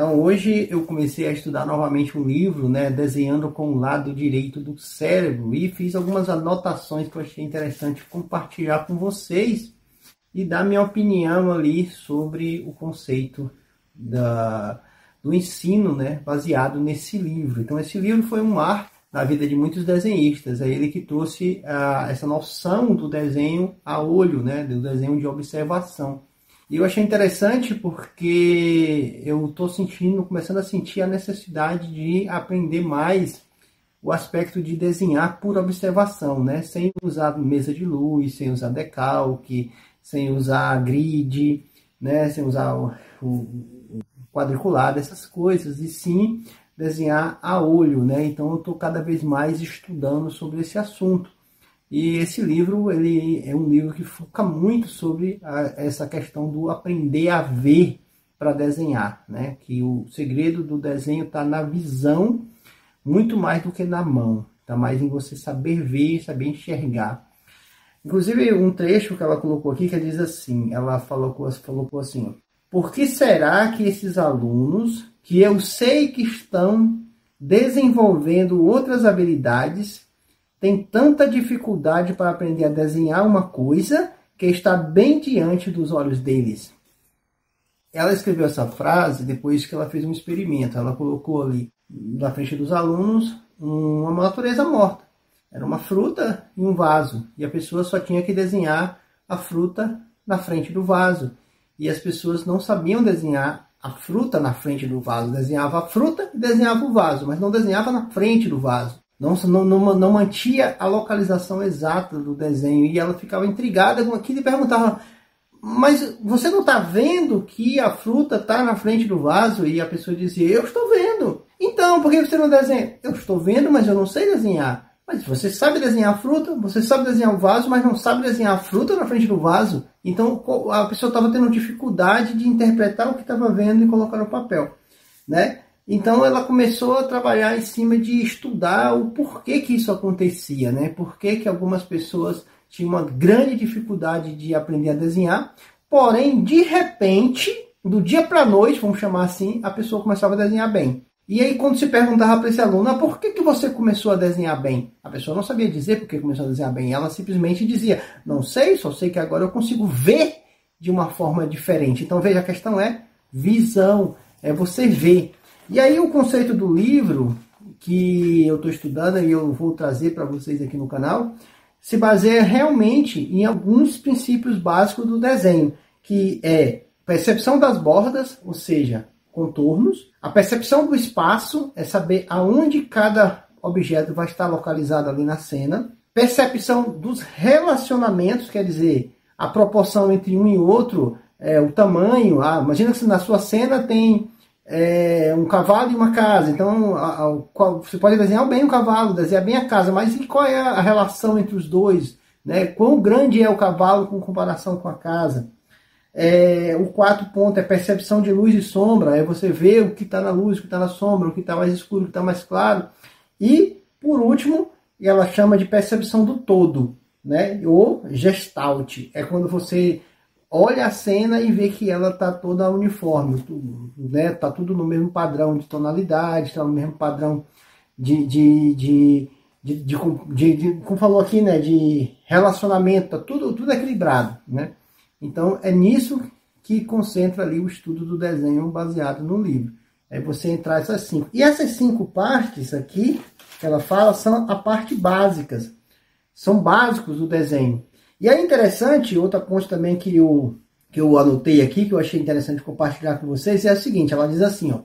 Então hoje eu comecei a estudar novamente um livro, né, desenhando com o lado direito do cérebro e fiz algumas anotações que eu achei interessante compartilhar com vocês e dar minha opinião ali sobre o conceito da, do ensino, né, baseado nesse livro. Então esse livro foi um mar na vida de muitos desenhistas. É ele que trouxe a, essa noção do desenho a olho, né, do desenho de observação. E eu achei interessante porque eu estou sentindo, começando a sentir a necessidade de aprender mais o aspecto de desenhar por observação, né? Sem usar mesa de luz, sem usar decalque, sem usar grid, né? Sem usar o, o quadriculado, essas coisas, e sim desenhar a olho, né? Então eu estou cada vez mais estudando sobre esse assunto. E esse livro ele é um livro que foca muito sobre a, essa questão do aprender a ver para desenhar, né? Que o segredo do desenho está na visão muito mais do que na mão, está mais em você saber ver, saber enxergar. Inclusive um trecho que ela colocou aqui que diz assim, ela falou, falou assim, por que será que esses alunos que eu sei que estão desenvolvendo outras habilidades tem tanta dificuldade para aprender a desenhar uma coisa que está bem diante dos olhos deles. Ela escreveu essa frase depois que ela fez um experimento. Ela colocou ali na frente dos alunos uma natureza morta. Era uma fruta e um vaso. E a pessoa só tinha que desenhar a fruta na frente do vaso. E as pessoas não sabiam desenhar a fruta na frente do vaso. Desenhava a fruta e desenhava o vaso, mas não desenhava na frente do vaso não, não, não mantia a localização exata do desenho e ela ficava intrigada com aquilo e perguntava: Mas você não está vendo que a fruta está na frente do vaso? E a pessoa dizia: Eu estou vendo. Então, por que você não desenha? Eu estou vendo, mas eu não sei desenhar. Mas você sabe desenhar a fruta, você sabe desenhar o vaso, mas não sabe desenhar a fruta na frente do vaso. Então a pessoa estava tendo dificuldade de interpretar o que estava vendo e colocar no papel, né? Então ela começou a trabalhar em cima de estudar o porquê que isso acontecia, né? Por que, que algumas pessoas tinham uma grande dificuldade de aprender a desenhar, porém, de repente, do dia para a noite, vamos chamar assim, a pessoa começava a desenhar bem. E aí, quando se perguntava para esse aluno, ah, por que, que você começou a desenhar bem? A pessoa não sabia dizer por que começou a desenhar bem. Ela simplesmente dizia, não sei, só sei que agora eu consigo ver de uma forma diferente. Então, veja, a questão é visão, é você ver. E aí o conceito do livro que eu estou estudando e eu vou trazer para vocês aqui no canal se baseia realmente em alguns princípios básicos do desenho, que é percepção das bordas, ou seja, contornos, a percepção do espaço é saber aonde cada objeto vai estar localizado ali na cena, percepção dos relacionamentos, quer dizer, a proporção entre um e outro, é, o tamanho. Ah, imagina que na sua cena tem é, um cavalo e uma casa. Então, a, a, você pode desenhar bem o cavalo, desenhar bem a casa, mas e qual é a relação entre os dois? Né? Quão grande é o cavalo com comparação com a casa? É, o quarto ponto é percepção de luz e sombra, é você ver o que está na luz, o que está na sombra, o que está mais escuro, o que está mais claro. E, por último, ela chama de percepção do todo, né? ou gestalt, é quando você olha a cena e vê que ela tá toda uniforme, tudo, né? Tá tudo no mesmo padrão de tonalidade, tá no mesmo padrão de, de, de, de, como falou aqui, né? De relacionamento, tá tudo, tudo equilibrado, né? Então é nisso que concentra ali o estudo do desenho baseado no livro. É você entrar essas cinco. E essas cinco partes aqui que ela fala são a parte básicas. São básicos do desenho. E é interessante, outra ponte também que eu, que eu anotei aqui, que eu achei interessante compartilhar com vocês, é a seguinte, ela diz assim, ó,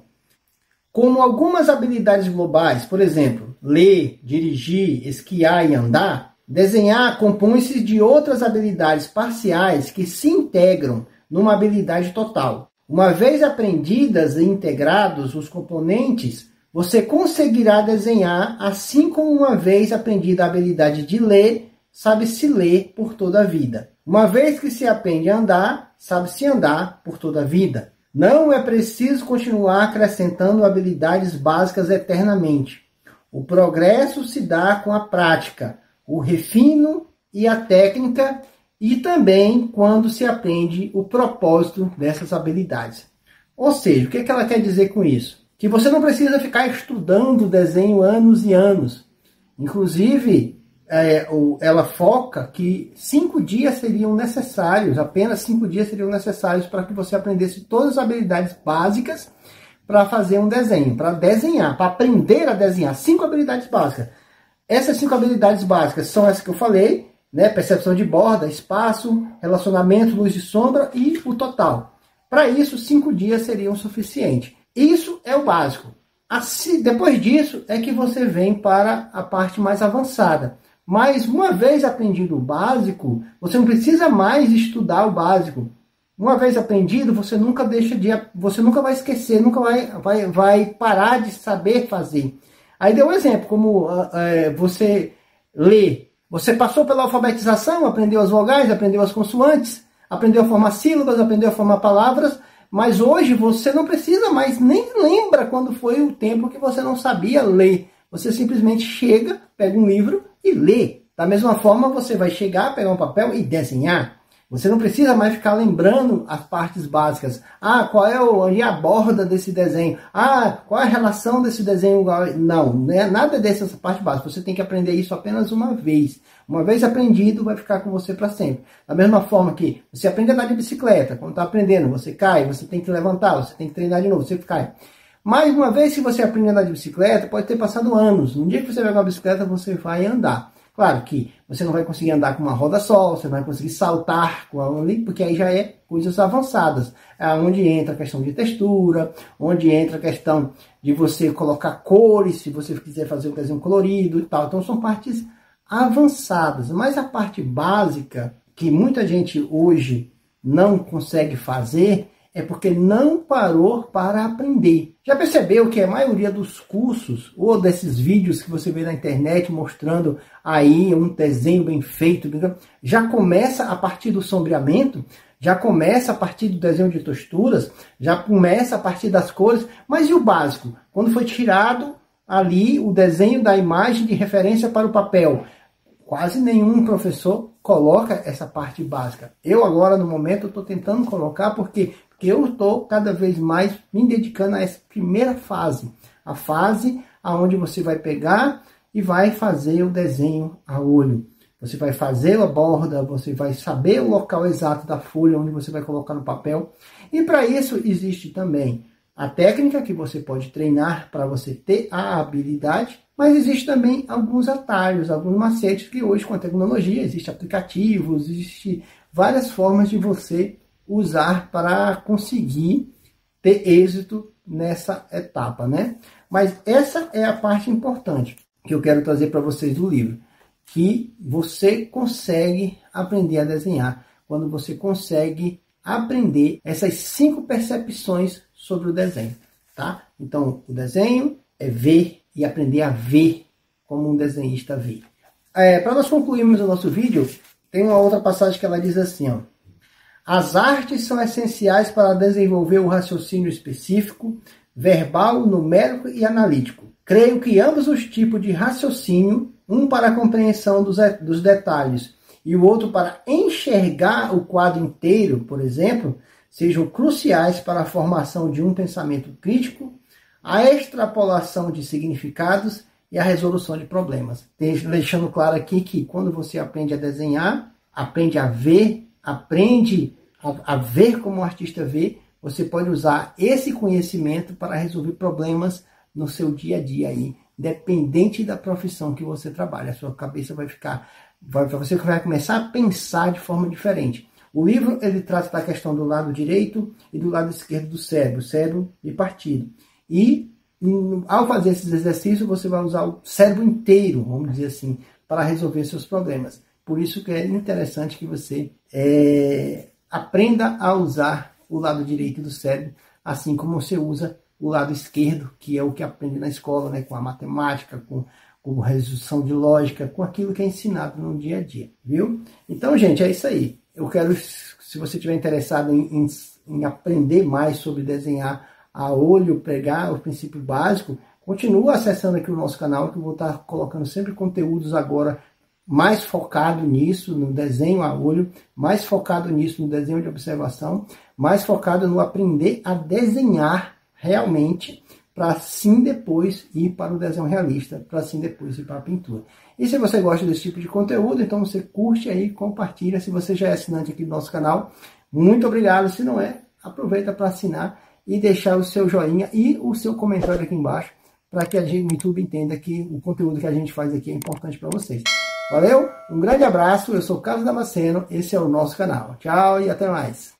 como algumas habilidades globais, por exemplo, ler, dirigir, esquiar e andar, desenhar compõe-se de outras habilidades parciais que se integram numa habilidade total. Uma vez aprendidas e integrados os componentes, você conseguirá desenhar, assim como uma vez aprendida a habilidade de ler, sabe-se ler por toda a vida. Uma vez que se aprende a andar, sabe-se andar por toda a vida. Não é preciso continuar acrescentando habilidades básicas eternamente. O progresso se dá com a prática, o refino e a técnica, e também quando se aprende o propósito dessas habilidades. Ou seja, o que, é que ela quer dizer com isso? Que você não precisa ficar estudando desenho anos e anos. Inclusive, é, ela foca que cinco dias seriam necessários, apenas cinco dias seriam necessários para que você aprendesse todas as habilidades básicas para fazer um desenho, para desenhar, para aprender a desenhar. Cinco habilidades básicas. Essas cinco habilidades básicas são essas que eu falei, né? Percepção de borda, espaço, relacionamento, luz e sombra e o total. Para isso, cinco dias seriam suficiente. Isso é o básico. Assim, depois disso é que você vem para a parte mais avançada. Mas uma vez aprendido o básico, você não precisa mais estudar o básico. Uma vez aprendido, você nunca deixa de, você nunca vai esquecer, nunca vai, vai, vai parar de saber fazer. Aí deu um exemplo, como é, você lê. Você passou pela alfabetização, aprendeu as vogais, aprendeu as consoantes, aprendeu a formar sílabas, aprendeu a formar palavras, mas hoje você não precisa mais, nem lembra quando foi o tempo que você não sabia ler. Você simplesmente chega, pega um livro e lê. Da mesma forma, você vai chegar, pegar um papel e desenhar. Você não precisa mais ficar lembrando as partes básicas. Ah, qual é o, a borda desse desenho? Ah, qual é a relação desse desenho? Não, né? nada dessas partes básicas. Você tem que aprender isso apenas uma vez. Uma vez aprendido, vai ficar com você para sempre. Da mesma forma que você aprende a andar de bicicleta. Quando está aprendendo, você cai, você tem que levantar, você tem que treinar de novo, você cai. Mais uma vez, se você aprende a andar de bicicleta, pode ter passado anos. No dia que você pegar uma bicicleta, você vai andar. Claro que você não vai conseguir andar com uma roda só, você não vai conseguir saltar com a porque aí já é coisas avançadas. É onde entra a questão de textura, onde entra a questão de você colocar cores, se você quiser fazer um desenho colorido e tal. Então são partes avançadas. Mas a parte básica, que muita gente hoje não consegue fazer, é porque não parou para aprender. Já percebeu que a maioria dos cursos ou desses vídeos que você vê na internet mostrando aí um desenho bem feito, já começa a partir do sombreamento, já começa a partir do desenho de texturas, já começa a partir das cores, mas e o básico? Quando foi tirado ali o desenho da imagem de referência para o papel, quase nenhum professor coloca essa parte básica. Eu agora no momento estou tentando colocar porque que eu estou cada vez mais me dedicando a essa primeira fase, a fase aonde você vai pegar e vai fazer o desenho a olho. Você vai fazer a borda, você vai saber o local exato da folha onde você vai colocar no papel. E para isso existe também a técnica que você pode treinar para você ter a habilidade, mas existe também alguns atalhos, alguns macetes que hoje com a tecnologia existe aplicativos, existe várias formas de você usar para conseguir ter êxito nessa etapa, né? Mas essa é a parte importante que eu quero trazer para vocês do livro, que você consegue aprender a desenhar quando você consegue aprender essas cinco percepções sobre o desenho, tá? Então, o desenho é ver e aprender a ver como um desenhista vê. É, para nós concluirmos o nosso vídeo, tem uma outra passagem que ela diz assim, ó. As artes são essenciais para desenvolver o raciocínio específico, verbal, numérico e analítico. Creio que ambos os tipos de raciocínio, um para a compreensão dos, dos detalhes e o outro para enxergar o quadro inteiro, por exemplo, sejam cruciais para a formação de um pensamento crítico, a extrapolação de significados e a resolução de problemas. Deixando claro aqui que quando você aprende a desenhar, aprende a ver aprende a, ver como o artista vê, você pode usar esse conhecimento para resolver problemas no seu dia a dia aí, independente da profissão que você trabalha. A sua cabeça vai ficar, vai, você vai começar a pensar de forma diferente. O livro ele trata da questão do lado direito e do lado esquerdo do cérebro, cérebro partido. E ao fazer esses exercícios, você vai usar o cérebro inteiro, vamos dizer assim, para resolver seus problemas. Por isso que é interessante que você é, aprenda a usar o lado direito do cérebro, assim como você usa o lado esquerdo, que é o que aprende na escola, né, com a matemática, com, com resolução de lógica, com aquilo que é ensinado no dia a dia, viu? Então, gente, é isso aí. Eu quero, se você estiver interessado em, em, em aprender mais sobre desenhar a olho, pregar o princípio básico, continua acessando aqui o nosso canal, que eu vou estar colocando sempre conteúdos agora mais focado nisso, no desenho a olho, mais focado nisso, no desenho de observação, mais focado no aprender a desenhar realmente, para sim depois ir para o desenho realista, para sim depois ir para a pintura. E se você gosta desse tipo de conteúdo, então você curte aí, compartilha. Se você já é assinante aqui do nosso canal, muito obrigado. Se não é, aproveita para assinar e deixar o seu joinha e o seu comentário aqui embaixo para que a gente, o YouTube entenda que o conteúdo que a gente faz aqui é importante para vocês. Valeu? Um grande abraço, eu sou Carlos Damasceno, esse é o nosso canal. Tchau e até mais.